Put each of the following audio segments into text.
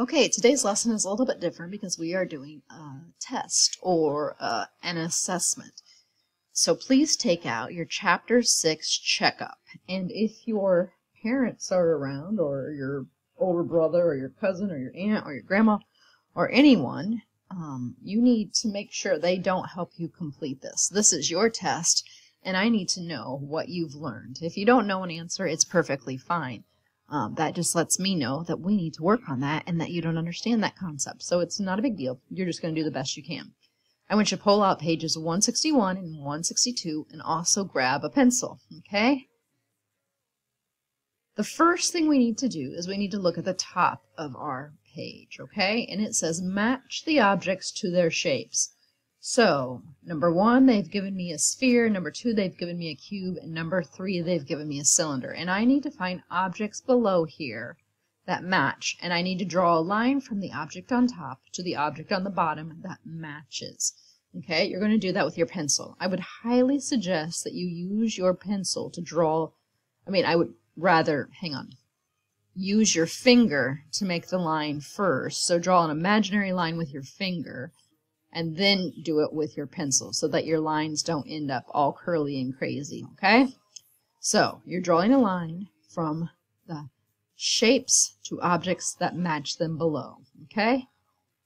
Okay, today's lesson is a little bit different because we are doing a test or uh, an assessment. So please take out your Chapter 6 checkup. And if your parents are around, or your older brother, or your cousin, or your aunt, or your grandma, or anyone, um, you need to make sure they don't help you complete this. This is your test, and I need to know what you've learned. If you don't know an answer, it's perfectly fine um, that just lets me know that we need to work on that and that you don't understand that concept. So it's not a big deal. You're just going to do the best you can. I want you to pull out pages 161 and 162 and also grab a pencil, okay? The first thing we need to do is we need to look at the top of our page, okay? And it says match the objects to their shapes. So, number one, they've given me a sphere. Number two, they've given me a cube. And number three, they've given me a cylinder. And I need to find objects below here that match. And I need to draw a line from the object on top to the object on the bottom that matches. Okay, you're going to do that with your pencil. I would highly suggest that you use your pencil to draw, I mean, I would rather, hang on, use your finger to make the line first. So draw an imaginary line with your finger and then do it with your pencil so that your lines don't end up all curly and crazy, okay? So you're drawing a line from the shapes to objects that match them below, okay?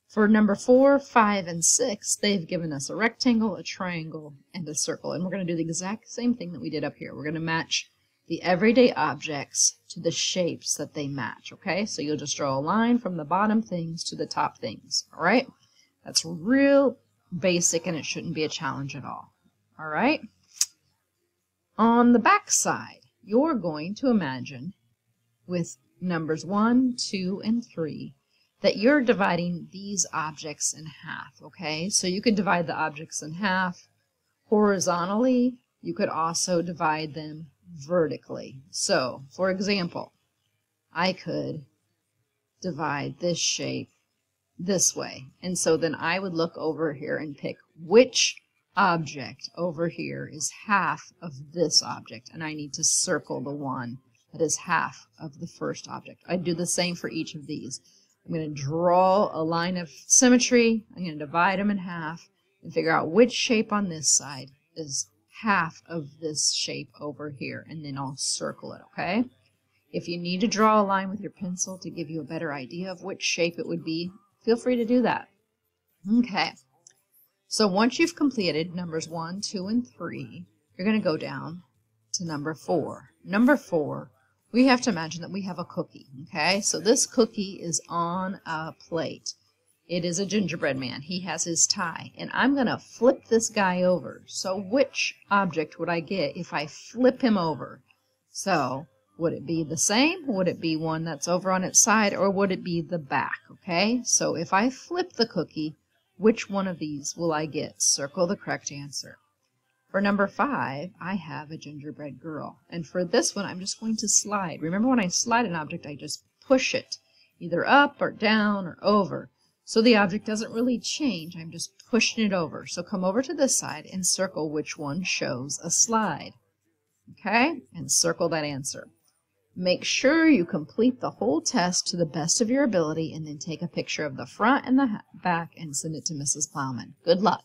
For number four, five, and six, they've given us a rectangle, a triangle, and a circle. And we're going to do the exact same thing that we did up here. We're going to match the everyday objects to the shapes that they match, okay? So you'll just draw a line from the bottom things to the top things, all right? That's real basic and it shouldn't be a challenge at all. All right? On the back side, you're going to imagine with numbers 1, 2, and 3 that you're dividing these objects in half, okay? So you could divide the objects in half horizontally. You could also divide them vertically. So, for example, I could divide this shape this way. And so then I would look over here and pick which object over here is half of this object. And I need to circle the one that is half of the first object. I do the same for each of these. I'm going to draw a line of symmetry. I'm going to divide them in half and figure out which shape on this side is half of this shape over here. And then I'll circle it, okay? If you need to draw a line with your pencil to give you a better idea of which shape it would be, feel free to do that. Okay. So once you've completed numbers 1, 2, and 3, you're going to go down to number 4. Number 4, we have to imagine that we have a cookie, okay? So this cookie is on a plate. It is a gingerbread man. He has his tie. And I'm going to flip this guy over. So which object would I get if I flip him over? So would it be the same? Would it be one that's over on its side? Or would it be the back? Okay, so if I flip the cookie, which one of these will I get? Circle the correct answer. For number five, I have a gingerbread girl. And for this one, I'm just going to slide. Remember when I slide an object, I just push it either up or down or over. So the object doesn't really change. I'm just pushing it over. So come over to this side and circle which one shows a slide. Okay? And circle that answer. Make sure you complete the whole test to the best of your ability and then take a picture of the front and the back and send it to Mrs. Plowman. Good luck.